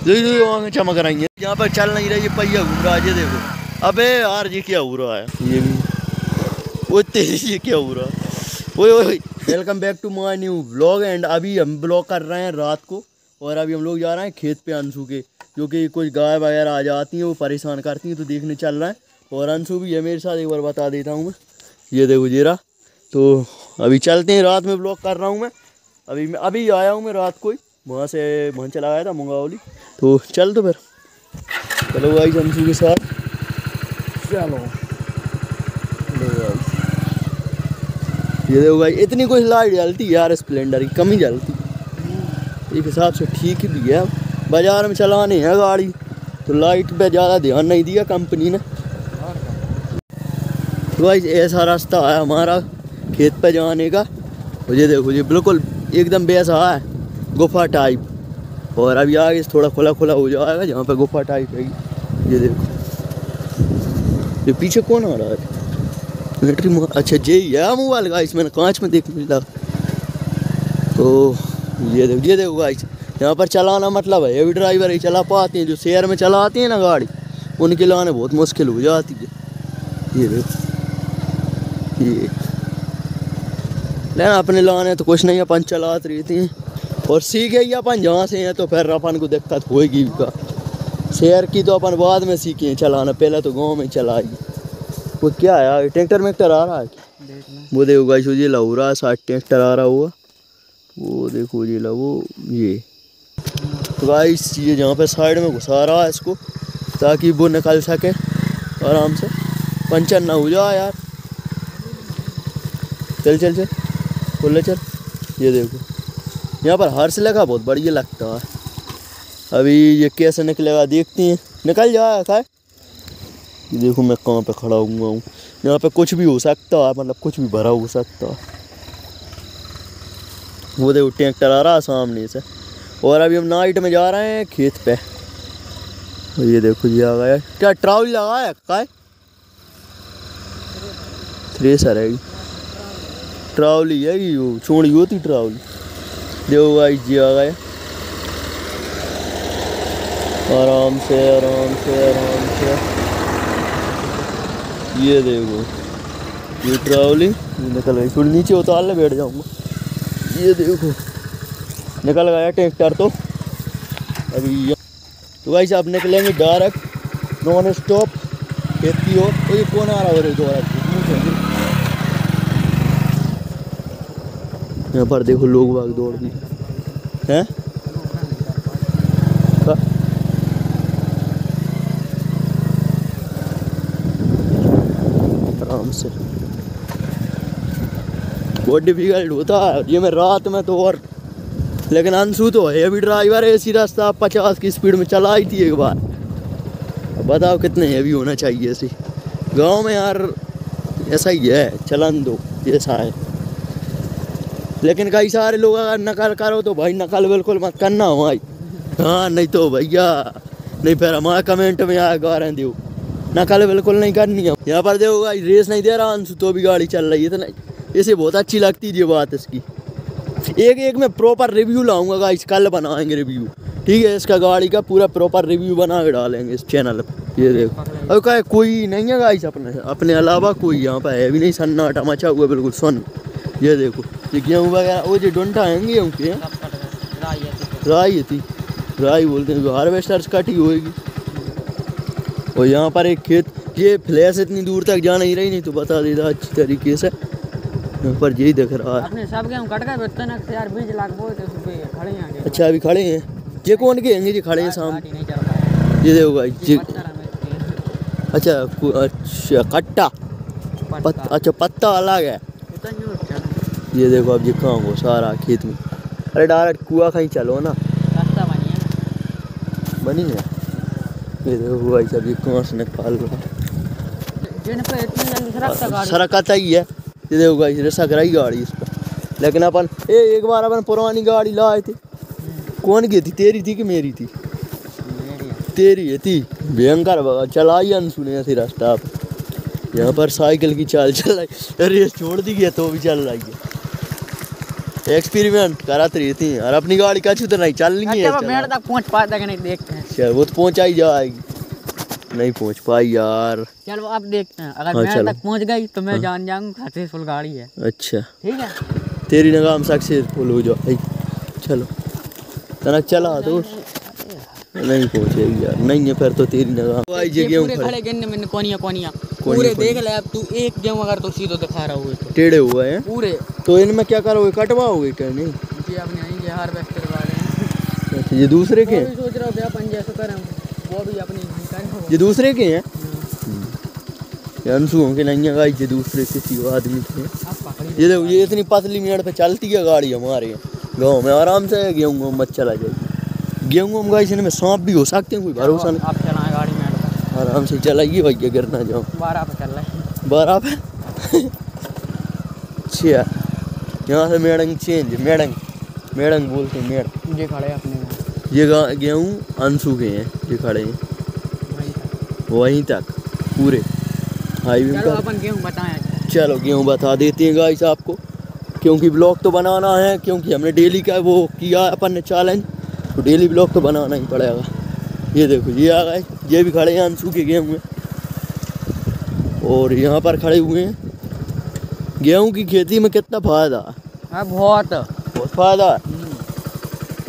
जो आँखें चमक रही हैं यहाँ पर चल नहीं रही है पहिया घूम रहा है ये देखो अबे यार ये क्या हो रहा है ये भी वो तेरी ये क्या हो रहा है ओए ओए welcome back to my new blog and अभी हम ब्लॉग कर रहे हैं रात को और अभी हम लोग जा रहे हैं खेत पे अंशु के क्योंकि कुछ गाय वगैरह आ जाती हैं वो परेशान करती हैं तो देखने चल रहे हैं और अंशु भी है मेरे साथ एक बार बता देता हूँ मैं ये देखो जीरा तो अभी चलते हैं रात में ब्लॉग कर रहा हूँ मैं अभी मैं अभी आया हूँ मैं रात को ही वहाँ से वहाँ चला गया था मुंगावली तो चल तो फिर। चलो भाई अंशु के साथ। चलो। ये देखो भाई, इतनी कुछ लाइट जलती यार स्प्लेंडर की, कम जलती। एक हिसाब से ठीक भी है। बाज़ार में चलाने हैं गाड़ी तो लाइट पे ज़्यादा ध्यान नहीं दिया कंपनी ने। तो भाई, ऐसा रास्ता है हमारा खेत पे जाने का। ये देखो जी, बिल्कुल एकदम वैसा है। गुफा टाइप और अभी आगे से थोड़ा खुला खुला हो जाएगा, जहाँ पे गुफा टाइप है। ये देखो। ये पीछे कौन आ रहा है? अच्छा जे ही। है मोबाइल गाइस मैंने कांच में देख मिला तो ये देखो ये देखो गाइस यहाँ पर चलाना मतलब है। अभी ड्राइवर ही चला पाते हैं, जो शहर में चलाते हैं ना गाड़ी, उनके लाने बहुत मुश्किल हो जाती है। ये देखो। ये। लेकिन अपने लाने तो कुछ नहीं, अपन चलाते रहते हैं। और सीखे ही अपन जहाँ से हैं तो फिर अपन को दिक्कत होएगी का शहर की तो अपन बाद में सीखे हैं, चलाना। पहले तो गाँव में चलाई। वो क्या है ट्रैक्टर मैक्टर आ रहा है? वो देखो गाइस ये लग रहा है ट्रैक्टर आ रहा हुआ। वो देखो ला वो ये। तो गाइस, ये जहाँ पे साइड में घुसा रहा है इसको, ताकि वो निकल सके आराम से। पंचर ना हो जाए यार। चल चल चल। बोले चल। ये देखो। यहाँ पर हर्ष लगा, बहुत बढ़िया लगता है। अभी ये कैसे निकलेगा, देखते हैं। निकल जाए काय देखो मैं कहाँ पे खड़ा हुआ हूँ। यहाँ पे कुछ भी हो सकता है मतलब कुछ भी भरा हो सकता है। वो देखो, ट्रैक्टर आ रहा है सामने से। और अभी हम नाइट में जा रहे हैं खेत पे। और ये देखो ये आ गया। क्या ट्राउल है काय थ्रेसर है। ट्रावली है कि वो, छोड़ी होती ट्रावली देखो भाई जी आ गए। आराम से आराम से आराम से। ये देखो, ये ट्रैवलिंग। निकल गई। थोड़ी नीचे उतार ले, बैठ जाऊँगा। ये देखो, निकल गया ट्रैक्टर तो। अभी तो भाई साहब, निकलेंगे डायरेक्ट नॉन स्टॉप खेती ओर। तो ये कौन आ रहा है दोबारा यहाँ पर देखो लोग बाग दौड़ भी हैं। आराम से। बहुत डिफ़िकल्ट होता है ये मैं रात में तो और लेकिन अंशु तो है। अभी ड्राइवर है ऐसी रास्ता पचास की स्पीड में चलाई थी एक बार। अब बताओ कितने हैवी होना चाहिए ऐसी। गाँव में यार ऐसा ही है। चलन दो। ऐसा है लेकिन कई सारे लोग अगर नकल करो तो भाई नकल बिल्कुल मत करना भाई। हाँ नहीं तो भैया, नहीं फिर हमारे कमेंट में आया गारन दो नकल बिल्कुल नहीं करनी है। यहाँ पर देखो भाई, रेस नहीं दे रहा, अंशु तो भी गाड़ी चल रही है नहीं इसे बहुत अच्छी लगती ये बात इसकी। एक एक मैं प्रॉपर रिव्यू लाऊँगा गाइस कल बनाएँगे रिव्यू ठीक है, इसका गाड़ी का पूरा प्रॉपर रिव्यू बना के डालेंगे इस चैनल पर ये देखो। अब क्या कोई नहीं है गाइस अपने अपने अलावा कोई यहाँ पर है भी नहीं, सन्नाटा मचा हुआ बिल्कुल सुन। ये देखो। ये गेहूँ वगैरह वो जो डंडा है गेहूँ के राई थी राई बोलते हैं हार्वेस्टर कटी होएगी। और यहाँ पर एक खेत ये फ्लैश इतनी दूर तक जा नहीं रही नहीं तो बता देता अच्छी तरीके से। यहाँ पर यही दिख रहा है। अपने सब गेहूँ कट गए यार बीज लाख बोए थे खड़े हैं अच्छा अभी खड़े हैं। ये कौन के हैं? जी खड़े हैं है। ये देखो भाई हमें अच्छा अच्छा कट्टा। पत, अच्छा पत्ता अलग है। ये देखो अब ये कहाँ हो सारा खेत में। अरे डायरेक्ट कुआ कहीं चलो ना। रास्ता बनी है। बनी है? ये देखो भाई साहब ये कहाँ से निकाल रहा है जिन पे इतनी जल्दी सरकता ही है। ये देखो भाई रिसा कराई गाड़ी इस पर। लेकिन अपन ए एक बार अपन पुरानी गाड़ी लाए थे। कौन की थी? तेरी थी कि मेरी थी? तेरी है थी भयंकर चलाई अनसुने ऐसी रास्ता। आप यहाँ पर साइकिल की चाल चलाई। रेस छोड़ दी गया तो भी चल रही है। एक्सपेरिमेंट कराती रहती हैं। और अपनी गाड़ी का तो नहीं चल नहीं है अच्छा मेड़ तक पहुँच पाता कि नहीं देखते हैं? चल वो तो पहुंचाई जाएगी। नहीं पहुँच पाई यार। चलो अब देखते हैं। अगर हाँ, मेड़ तक पहुँच गई तो मैं जान जाऊँगा सक्सेसफुल गाड़ी है। अच्छा। ठीक है? तेरी नगाम सक्सेसफुल हो जाए चलो। तनक चला तो नहीं पहुंचेगी यार। नहीं है फिर तो तेरी नगाम। भाई जगह खड़े गिनने कोनिया कोनिया कोनिया, पूरे देख ले अब तू एक गेहूँ अगर तू सीधो दिखा रहा हुए तो। टेढ़े हुए हैं? पूरे। तो इनमें क्या करोगे कटवाओगे क्या नहीं? जी अपने यहीं ये हार्वेस्टर वाले हैं। अच्छा ये दूसरे के सोच रहा हूँ अपन जैसे करें वो भी अपनी ये दूसरे के हैं? हाँ, ये अंशु के नहीं है ये दूसरे किसी आदमी के अब पकड़ी ये देखो ये इतनी पतली मिनट पे चलती है गाड़ी हमारे। गाँव में आराम से गेहूँ मत चला जाएगी। गेहूँ में गाइस सांप भी हो सकते हैं कोई भरोसा नहीं। आराम से चलाइए भैया गिर ना जाओ बारह पे चल रहा है बारह पे? अच्छा यहाँ से मेड़ंग चेंज मेड़ंग। मेड़ंग बोलते हैं मेड़। जी खड़े हैं अपने ये गेहूँ अंशु के हैं ये खड़े हैं। वहीं तक। पूरे। हाईवे चलो अपन गेहूँ बताएँ। चलो गेहूँ बता देते हैं गाइस आपको। क्योंकि ब्लॉग तो बनाना है क्योंकि हमने डेली का वो किया अपन ने चैलेंज तो डेली ब्लॉग तो बनाना ही पड़ेगा। ये देखो ये आ गए। ये भी खड़े हैं अंशु के गेहूँ में और यहाँ पर खड़े हुए हैं। गेहूँ की खेती में कितना फ़ायदा? है? बहुत। बहुत फ़ायदा है।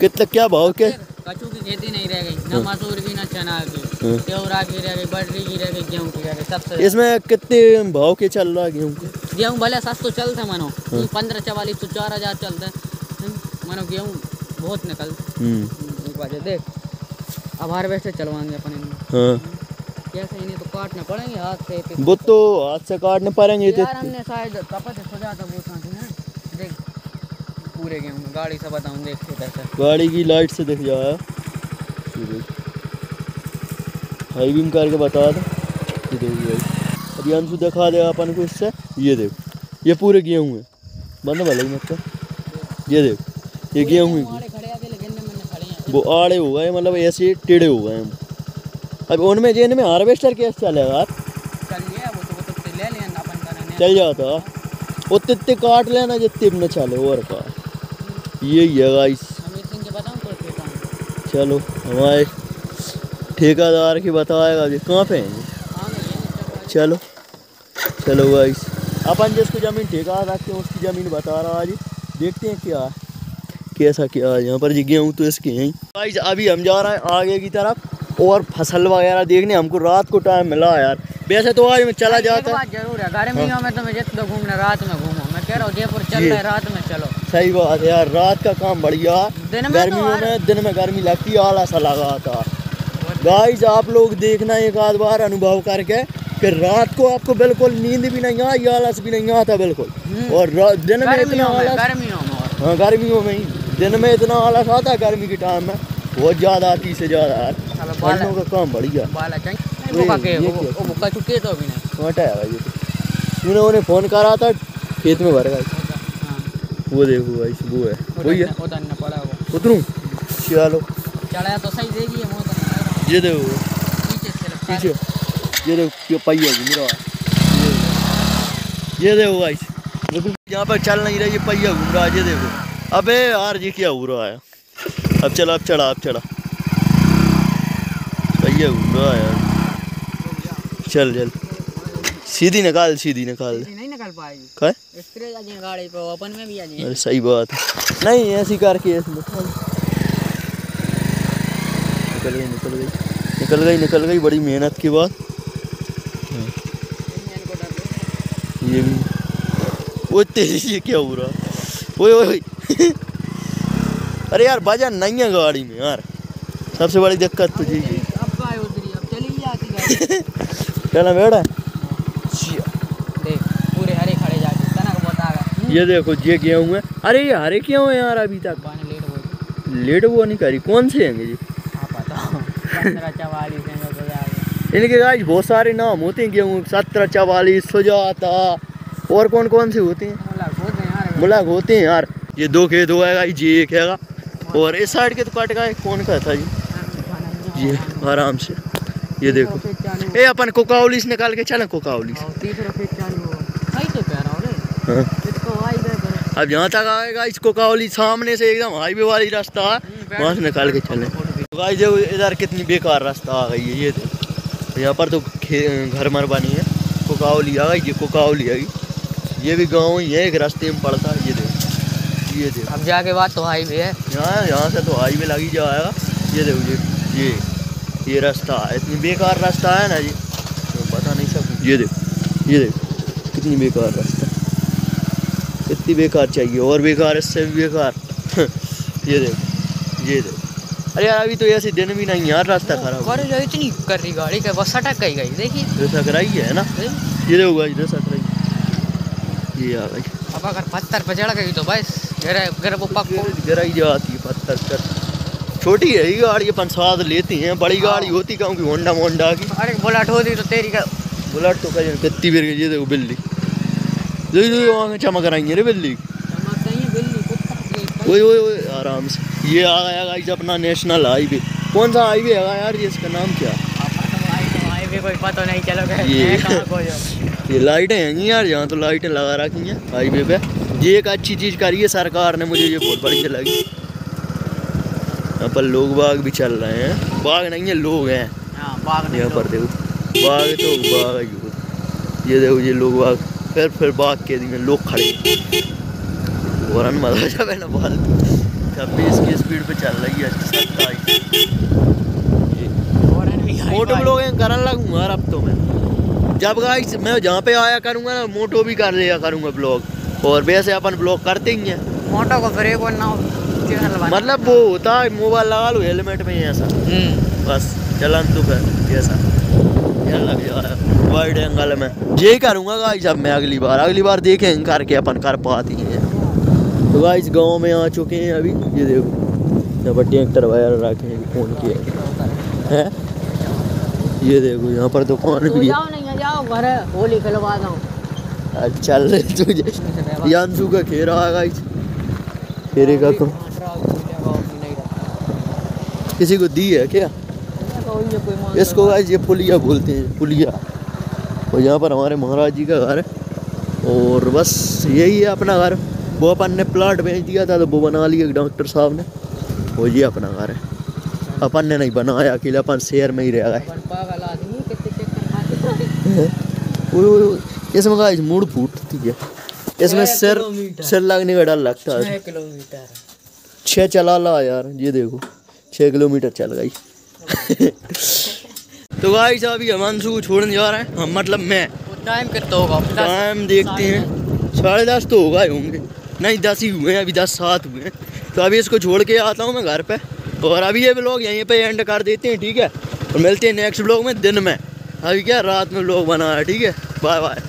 कितना क्या भाव के? कचू की खेती नहीं रह गई न मसूर की न चना की हाँ। त्योरा की रह गई बटरी की रह गई गेहूँ की रह गई सबसे इसमें कितने भाव के चल रहा है गेहूँ के? गेहूँ भले सस्तो चलते मनो। पंद्रह चवालीस सौ चार हज़ार चलते मनो गेहूँ बहुत निकलते हम्म, हम्म, देख। अब हार्वेस्टर चलवाएँगे अपन हाँ। कैसे इन्हें तो काटने पड़ेंगे हाथ से वो तो हाथ से काटने पड़ेंगे यार हमने शायद से सजा था वो ना देख पूरे गेहूँ में गाड़ी से बताऊँ देख के कैसे गाड़ी की लाइट से दिख जाए हाई बीम करके बता दो। ये देखो भाई। अभी अंशु दिखा दे अपन को इससे। ये देखो ये पूरे गेहूँ है बंद भले ही मतलब ये देखो ये गेहूँ है हमारे खड़े आके लेकिन मैंने खड़े हैं वो आड़े हो गए मतलब ऐसे टेढ़े हो गए हम। अब उनमें जे इनमें हार्वेस्टर कैसे चलेगा यार? चल तो तो अपन जाता। उतने इतने काट लेना जितने न चले और का। यही है गाइस तो। चलो हमारे ठेकेदार की बताएगा कि कहाँ पे हैं? हाँ चलो चलो गाइस अपन जिसको ज़मीन ठेका रखते हैं उसकी ज़मीन बता रहा है जी देखते हैं क्या है। कैसा क्या है यहाँ पर जी गेहूँ तो इसके हैं गाइस अभी हम जा रहे हैं आगे की तरफ़ और फ़सल वगैरह देखने हमको रात को टाइम मिला यार। वैसे तो आज में चला जाता। है ज़रूर है गर्मियों में तो मैं जितना घूमना रात में घूमो। मैं कह रहा हूँ जयपुर चल। रहे रात में चलो। सही बात है यार रात का काम बढ़िया। है। दिन में तो गर्मियों में दिन में गर्मी लगती है आला सा लगा था गाइस आप लोग देखना एक आध बार अनुभव करके कि रात को आपको बिल्कुल नींद भी नहीं आई आलस भी नहीं आता बिल्कुल। हम्म। और दिन में इतना आलस गर्मियों में हाँ गर्मियों में ही। दिन में इतना आलस आता है गर्मी के टाइम में बहुत ज़्यादा आती से ज़्यादा बाल। का काम बढ़िया तो कांटा है भाई तो। तूने उन्हें फ़ोन करा था खेत में भर गए। हाँ। वो देखो भाई वो है। वही है। उतरूँ? चलो। चढ़ाया तो सही देगी ये तो देखो। पीछे ये देखो ये पहिया घूम रहा है। ये देखो। भाई। देखो यहाँ पर चल नहीं रहा ये पहिया घूम रहा है ये देखो। अबे यार ये क्या हो रहा है? अब चला अब चढ़ा अब चढ़ा घूम रहा है यार। चल चल। सीधी निकाल सीधी निकाल। नहीं निकल पाएगी। काय? गाड़ी पे ओपन में भी आ अरे सही बात है। नहीं ऐसी करके ऐसे निकाल। निकल गई निकल गई। निकल गई निकल गई बड़ी मेहनत के बाद को। ये भी। वो तेज़ी से क्या हो? रहा ओए ओए। अरे यार वज़न नहीं है गाड़ी में यार। सबसे बड़ी दिक्कत तो अब चली बेड़ा गया ये देखो ये गेहूँ है। अरे ये हरे क्यों है यार अभी तक? लेट हो वो नहीं करी। कौन से हैं जी हैं इनके गाइस बहुत सारे नाम होते हैं गेहूँ। सत्रह चवालीस सुजाता। और कौन कौन से होते हैं? मुलाक होते हैं यार। ये दो खेत हुआ है जी एक हैगा और इस साइड के तो कट गए, कौन का था जी? ये आराम से। ये देखो। ए, अपन कोकाउलिस निकाल के चले चालू हो हूँ। हाँ अब यहाँ तक आएगा इसको कावली सामने से, एकदम हाईवे वाली रास्ता। है वहाँ से निकाल के चले। जो इधर कितनी बेकार रास्ता आ गई है, ये देखो। यहाँ पर तो घर मर बनी है। कोकावली आ गई, ये कोकावली आ गई। ये भी गाँव ही है, एक रास्ते में पड़ता है, ये देखो। ये देखो अब जाके बात तो हाईवे है। यहाँ यहाँ से तो हाईवे लगी जाएगा ये देखो ये ये ये रास्ता है। इतनी बेकार रास्ता है ना जी। तो पता नहीं सब ये देखो ये देखो कितनी बेकार रास्ता कितनी बेकार चाहिए और बेकार इससे भी बेकार। ये देखो ये देखो। अरे यार अभी तो ऐसे दिन भी नहीं यार रास्ता खराब जो इतनी कर रही गाड़ी का बस सटक गई गई देखिए है ना? ये देखो जैसा कराई। ये आ गई। अब अगर पत्थर पे चढ़ गई तो बस गिर गिर वो पक्को। गिराई जाती है पत्थर कर छोटी है ये गाड़ी अपन साथ लेते हैं बड़ी गाड़ी होती कहूँ की होंडा मोंडा की? अरे बुलेट होती तो तेरी का बुलेट तो कहीं कितनी बेर ये देखो बिल्ली। जो जो आगे चमक रही है रे बिल्ली। ओए ओए ओए आराम से। ये आ गया गाइस अपना नेशनल हाईवे कौन सा हाईवे है यार ये इसका नाम क्या? हाईवे कोई पता नहीं ये- लाइटें हैं यार यहाँ तो लाइटें लगा रखी हैं। हाईवे पे ये एक अच्छी चीज़ करी है सरकार ने मुझे ये बहुत बढ़िया लगी। यहाँ पर लोग बाग भी चल रहे हैं। बाग नहीं है लोग हैं। हाँ यहाँ पर देखो बाग तो बाग ही ये। देखो ये लोग बाग। फिर फिर बाग के दिन लोग खड़े। वरन मज़ा है ना बाल छब्बीस की स्पीड पे चल रही है सत्ताईस मोटो ब्लॉगिंग करने लगूँगा अब तो मैं। जब गाइस मैं जहाँ पे आया करूँगा ना मोटो भी कर लिया करूँगा ब्लॉग और वैसे अपन ब्लॉग करते ही हैं। मोटो को फिर मतलब वो होता है मोबाइल लगा लो हेलमेट में ऐसा। हम्म। बस चलन तो फिर ऐसा। वाइड एंगल में। यही करूँगा गाइस अब मैं अगली बार। अगली बार देखें करके अपन कर पाती हैं तो गाइस गाँव में आ चुके हैं अभी। ये देखो ट्रैक्टर वायर रखे हैं फ़ोन किया। है? ये देखो यहाँ पर दुकान भी है। जाओ नहीं जाओ घर होली खिलवा दो। चल तुझे। यांशु का खेरा आ गाइस खेरे का को किसी को दी है क्या? इसको गाइस ये पुलिया बोलते हैं पुलिया। और यहाँ पर हमारे महाराज जी का घर है। और बस यही है अपना घर। वो अपन ने प्लाट बेच दिया था तो वो बना लिया डॉक्टर साहब ने। वो ये अपना घर है। अपन ने नहीं बनाया अकेले अपन शहर में ही रह गए। इसमें गाइस मूड फूटती है। इसमें सिर सिर लगने का डर लगता है। छः किलोमीटर। छः चला ला यार ये देखो छः किलोमीटर चल गई। तो गाइस अभी हिमांशु को छोड़ने जा रहे हैं। हम मतलब मैं। टाइम कितना होगा? टाइम देखते हैं। साढ़े दस तो होगा ही होंगे। नहीं दस ही हुए हैं अभी दस सात हुए हैं। तो अभी इसको छोड़ के आता हूँ मैं घर पे। और अभी ये ब्लॉग यहीं पे एंड कर देते हैं, ठीक है? और मिलते हैं नेक्स्ट ब्लॉग में दिन में। अभी क्या, रात में ब्लॉग बना है, ठीक है? Bye bye